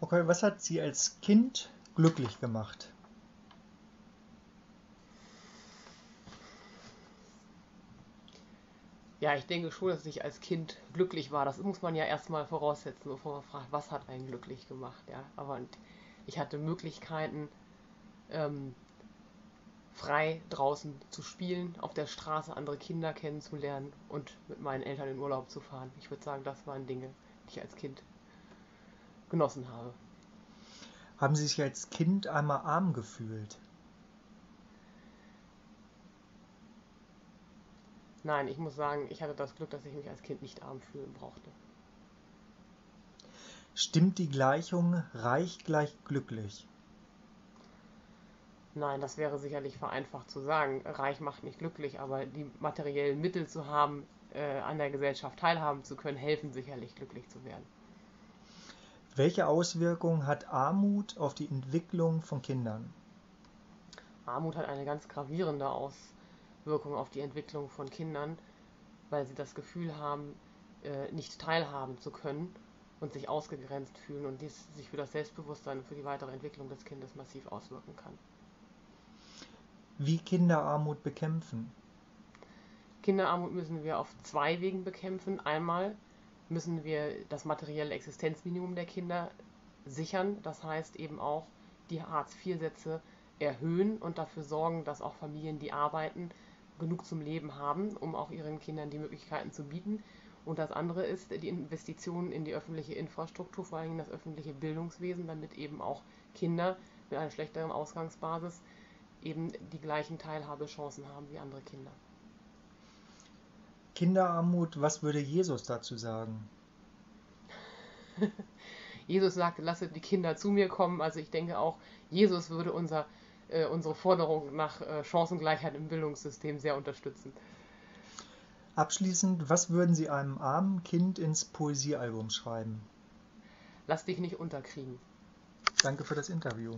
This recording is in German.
Okay, was hat Sie als Kind glücklich gemacht? Ja, ich denke schon, dass ich als Kind glücklich war. Das muss man ja erstmal voraussetzen, bevor man fragt, was hat einen glücklich gemacht. Ja, aber ich hatte Möglichkeiten, ähm, frei draußen zu spielen, auf der Straße andere Kinder kennenzulernen und mit meinen Eltern in Urlaub zu fahren. Ich würde sagen, das waren Dinge, die ich als Kind genossen habe. Haben Sie sich als Kind einmal arm gefühlt? Nein, ich muss sagen, ich hatte das Glück, dass ich mich als Kind nicht arm fühlen brauchte. Stimmt die Gleichung reich gleich glücklich? Nein, das wäre sicherlich vereinfacht zu sagen. Reich macht nicht glücklich, aber die materiellen Mittel zu haben, äh, an der Gesellschaft teilhaben zu können, helfen sicherlich glücklich zu werden. Welche Auswirkungen hat Armut auf die Entwicklung von Kindern? Armut hat eine ganz gravierende Auswirkung auf die Entwicklung von Kindern, weil sie das Gefühl haben, äh, nicht teilhaben zu können und sich ausgegrenzt fühlen und dies sich für das Selbstbewusstsein und für die weitere Entwicklung des Kindes massiv auswirken kann. Wie Kinderarmut bekämpfen? Kinderarmut müssen wir auf zwei Wegen bekämpfen. Einmal müssen wir das materielle Existenzminimum der Kinder sichern. Das heißt eben auch die Hartz-IV-Sätze erhöhen und dafür sorgen, dass auch Familien, die arbeiten, genug zum Leben haben, um auch ihren Kindern die Möglichkeiten zu bieten. Und das andere ist die Investitionen in die öffentliche Infrastruktur, vor allem in das öffentliche Bildungswesen, damit eben auch Kinder mit einer schlechteren Ausgangsbasis eben die gleichen Teilhabechancen haben wie andere Kinder. Kinderarmut, was würde Jesus dazu sagen? Jesus sagte, lasset die Kinder zu mir kommen. Also ich denke auch, Jesus würde unser, äh, unsere Forderung nach äh, Chancengleichheit im Bildungssystem sehr unterstützen. Abschließend, was würden Sie einem armen Kind ins Poesiealbum schreiben? Lass dich nicht unterkriegen. Danke für das Interview.